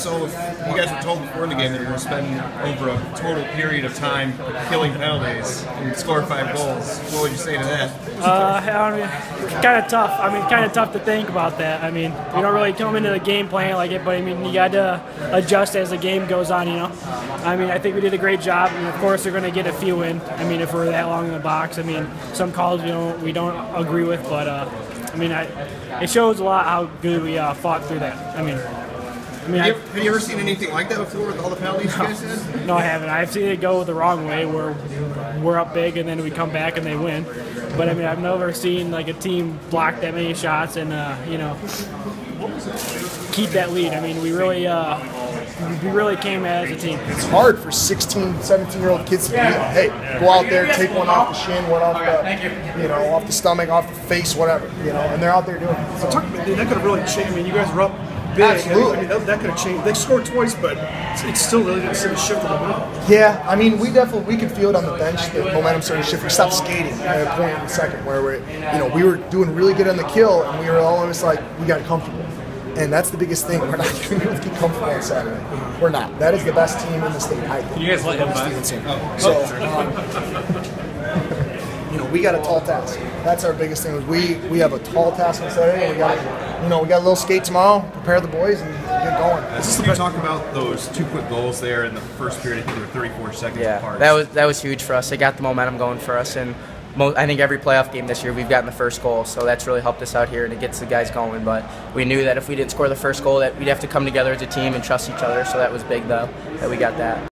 So if you guys were told before the game that you're spending over a total period of time killing penalties and score five goals, what would you say to that? Uh, I mean, kind of tough. I mean, kind of tough to think about that. I mean, we don't really come into the game playing like it, but I mean, you got to adjust as the game goes on. You know, I mean, I think we did a great job, and of course, they're going to get a few in. I mean, if we're that long in the box, I mean, some calls you know we don't agree with, but uh, I mean, I, it shows a lot how good we uh, fought through that. I mean. I mean, Have you, I, have you ever seen anything like that before with all the penalties you guys had? no, I haven't. I've seen it go the wrong way, where we're up big and then we come back and they win. But I mean, I've never seen like a team block that many shots and uh, you know keep that lead. I mean, we really uh, we really came as a team. It's hard for 16, 17 year old kids to be, hey, go out there, take one off the shin, one off the, you know, off the stomach, off the face, whatever, you know, and they're out there doing it. So, Talk about- That could have really changed. I mean, you guys were up big. Absolutely. I mean, that, that could have changed. They scored twice, but it still really didn't seem to shift a little bit. yeah, I mean, we definitely, we could feel it on the bench, the momentum started to shift. We stopped skating at a point in the second where we're, you know, we were doing really good on the kill, and we were almost like, we got comfortable. And that's the biggest thing. We're not going to be able to get comfortable on Saturday. We're not. That is the best team in the state, I think. You guys let him Stevenson. by? So, um, you know, we got a tall task. That's our biggest thing. is We we have a tall task on Saturday. We got, you know, we got a little skate tomorrow. Prepare the boys and get going. You talk about those two quick goals there in the first period. I think they were 34 seconds Yeah, apart. that was that was huge for us. It got the momentum going for us, and I think every playoff game this year we've gotten the first goal, so that's really helped us out here, and it gets the guys going. But we knew that if we didn't score the first goal, that we'd have to come together as a team and trust each other. So that was big, though, that we got that.